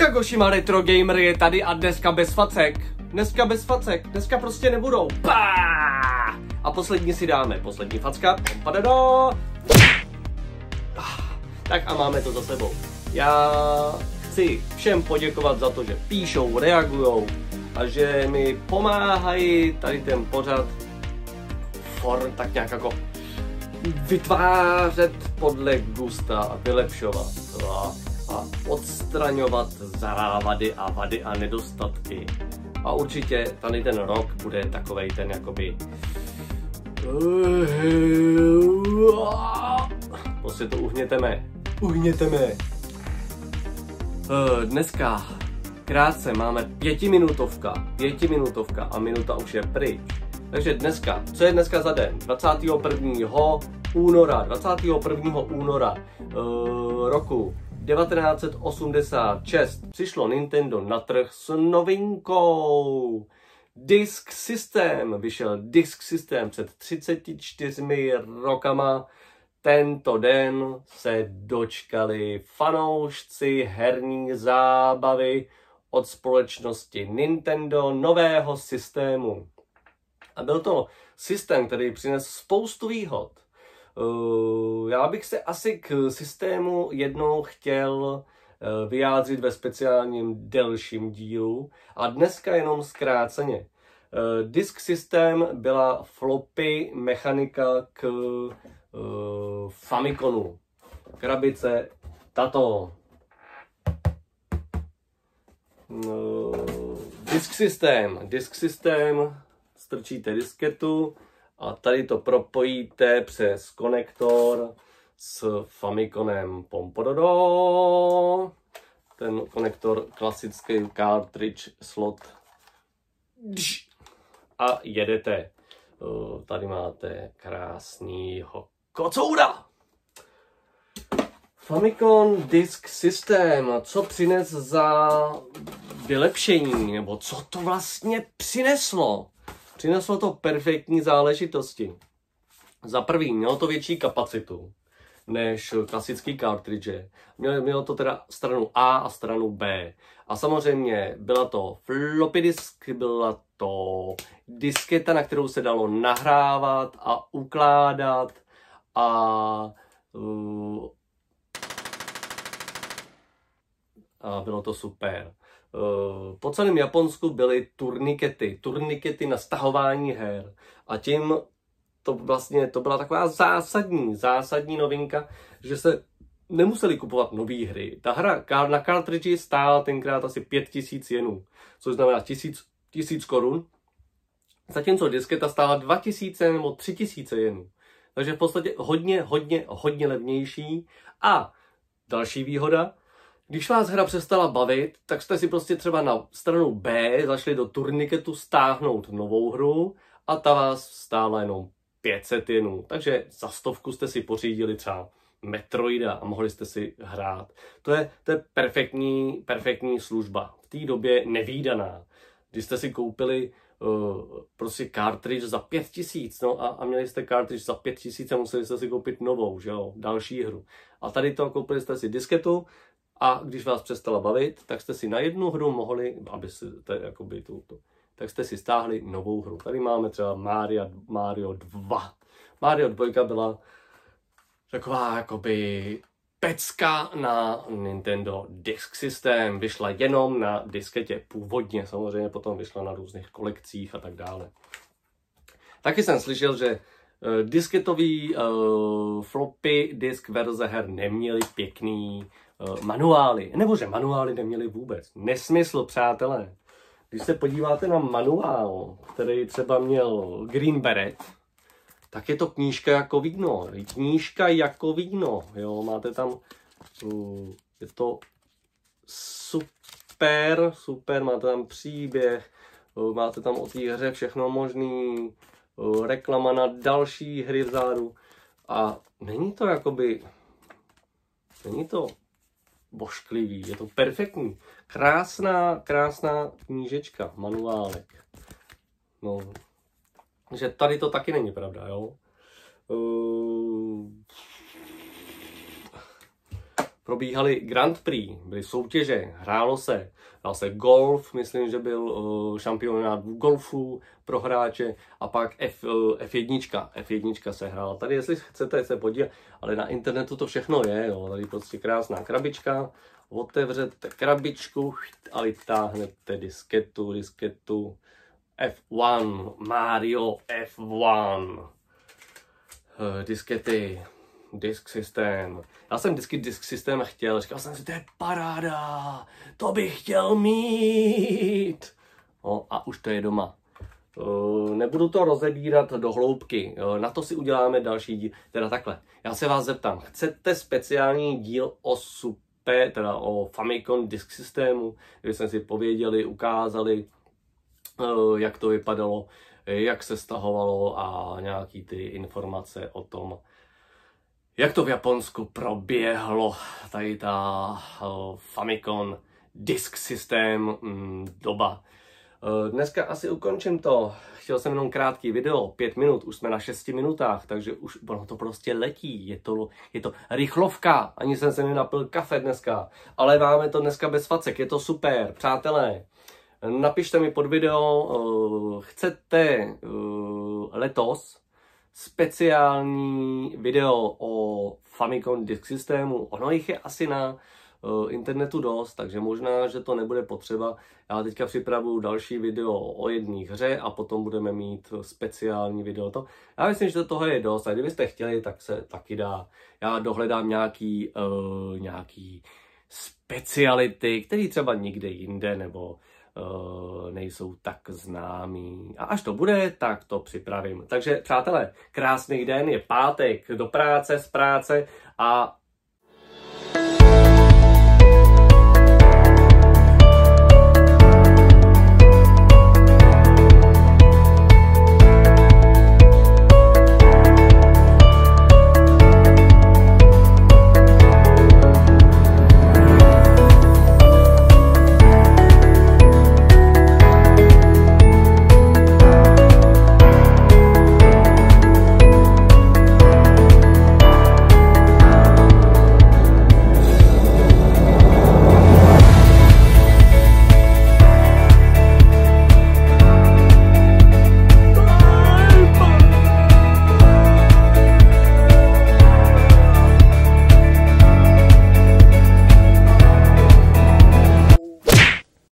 Kagoshima Retro Gamer je tady a dneska bez facek. Dneska bez facek, dneska prostě nebudou. Pá! A poslední si dáme, poslední facka. Padado! Tak a máme to za sebou. Já chci všem poděkovat za to, že píšou, reagujou a že mi pomáhají tady ten pořad for, tak nějak jako vytvářet podle gusta a vylepšovat a odstraňovat závady a vady a nedostatky. A určitě tady ten rok bude takovej ten jakoby Prostě to uhněteme. Uhněteme. Eh, dneska krátce máme pětiminutovka, pětiminutovka a minuta už je pryč. Takže dneska, co je dneska za den? 21. února, 21. února uh, roku 1986 přišlo Nintendo na trh s novinkou. Disk System, vyšel Disk System před 34 rokama. Tento den se dočkali fanoušci herní zábavy od společnosti Nintendo nového systému. A byl to systém, který přinesl spoustu výhod. Uh, já bych se asi k systému jednou chtěl uh, vyjádřit ve speciálním delším dílu a dneska jenom zkráceně. Uh, disk systém byla floppy mechanika k Famiconu. Krabice tato. Disk systém. Disk systém strčíte disketu a tady to propojíte přes konektor s Famiconem Pompododo. Ten konektor klasický cartridge slot. A jedete. Tady máte krásnýho kocoura. Famicom Disk System, co přines za vylepšení, nebo co to vlastně přineslo? Přineslo to perfektní záležitosti. Za prvý, mělo to větší kapacitu než klasický cartridge. Mělo, mělo to teda stranu A a stranu B. A samozřejmě byla to floppy disk, byla to disketa, na kterou se dalo nahrávat a ukládat a, uh, a bylo to super. Eh, po celém Japonsku byly turnikety, turnikety na stahování her a tím to vlastně, to byla taková zásadní, zásadní novinka, že se nemuseli kupovat nové hry. Ta hra na cartridge stála tenkrát asi 5000 jenů, což znamená 1000, 1000 korun, zatímco disketa stála 2000 nebo 3000 jenů. Takže v podstatě hodně, hodně, hodně levnější. A další výhoda, když vás hra přestala bavit, tak jste si prostě třeba na stranu B zašli do turniketu stáhnout novou hru a ta vás stála jenom 500 jenů. Takže za stovku jste si pořídili třeba Metroida a mohli jste si hrát. To je, to je perfektní, perfektní služba. V té době nevýdaná. Když jste si koupili uh, prostě cartridge za 5000, no a, a měli jste cartridge za 5000 a museli jste si koupit novou, že jo, další hru. A tady to koupili jste si disketu, a když vás přestala bavit, tak jste si na jednu hru mohli, aby je jakoby tu, tu, tak jste si stáhli novou hru. Tady máme třeba Mario, Mario 2. Mario 2 byla taková jakoby pecka na Nintendo Disk System. Vyšla jenom na disketě původně, samozřejmě potom vyšla na různých kolekcích a tak dále. Taky jsem slyšel, že uh, disketový uh, floppy disk verze her neměly pěkný manuály. Nebo že manuály neměly vůbec. Nesmysl, přátelé. Když se podíváte na manuál, který třeba měl Green Beret, tak je to knížka jako víno. Knížka jako víno. Jo, máte tam, uh, je to super, super, máte tam příběh, uh, máte tam o té hře všechno možný, uh, reklama na další hry vzadu. A není to jakoby, není to bošklivý, je to perfektní. Krásná, krásná knížečka, manuálek. No, že tady to taky není pravda, jo. Uh, probíhaly Grand Prix, byly soutěže, hrálo se, hrál se golf, myslím, že byl uh, šampionát v golfu pro hráče a pak F, uh, F1, F1 se hrála. Tady, jestli chcete se podívat, ale na internetu to všechno je, jo. tady prostě krásná krabička, otevřete krabičku a vytáhnete disketu, disketu F1, Mario F1, uh, diskety, disk systém. Já jsem vždycky disk systém chtěl, říkal jsem si, to je paráda, to bych chtěl mít. No a už to je doma. Uh, nebudu to rozebírat do hloubky, na to si uděláme další díl. Teda takhle, já se vás zeptám, chcete speciální díl o Super, teda o Famicom disk systému, kde jsme si pověděli, ukázali, uh, jak to vypadalo, jak se stahovalo a nějaký ty informace o tom, jak to v Japonsku proběhlo, tady ta uh, Famicom disk systém mm, doba. Uh, dneska asi ukončím to. Chtěl jsem jenom krátký video, pět minut, už jsme na šesti minutách, takže už ono to prostě letí. Je to, je to rychlovka, ani jsem se nenapil kafe dneska, ale máme to dneska bez facek, je to super, přátelé. Napište mi pod video, uh, chcete letos speciální video o Famicom Disk systému. Ono jich je asi na uh, internetu dost, takže možná, že to nebude potřeba. Já teďka připravuju další video o jedné hře a potom budeme mít speciální video. To, já myslím, že toho je dost a kdybyste chtěli, tak se taky dá. Já dohledám nějaký, uh, nějaký speciality, který třeba nikde jinde nebo nejsou tak známí. A až to bude, tak to připravím. Takže přátelé, krásný den, je pátek, do práce, z práce a